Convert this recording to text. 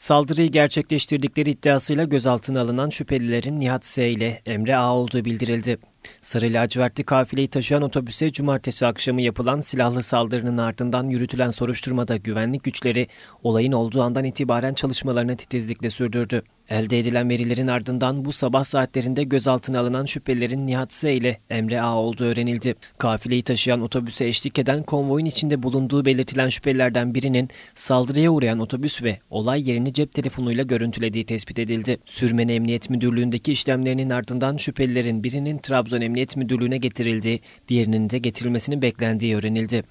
Saldırıyı gerçekleştirdikleri iddiasıyla gözaltına alınan şüphelilerin Nihat S. ile Emre A. olduğu bildirildi. Sarı lacivertli kafileyi taşıyan otobüse cumartesi akşamı yapılan silahlı saldırının ardından yürütülen soruşturmada güvenlik güçleri olayın olduğu andan itibaren çalışmalarını titizlikle sürdürdü. Elde edilen verilerin ardından bu sabah saatlerinde gözaltına alınan şüphelilerin Nihat S. ile Emre A. olduğu öğrenildi. Kafileyi taşıyan otobüse eşlik eden konvoyun içinde bulunduğu belirtilen şüphelilerden birinin saldırıya uğrayan otobüs ve olay yerini cep telefonuyla görüntülediği tespit edildi. Sürmen Emniyet Müdürlüğü'ndeki işlemlerinin ardından şüphelilerin birinin Trabzon Emniyet Müdürlüğü'ne getirildiği, diğerinin de getirilmesinin beklendiği öğrenildi.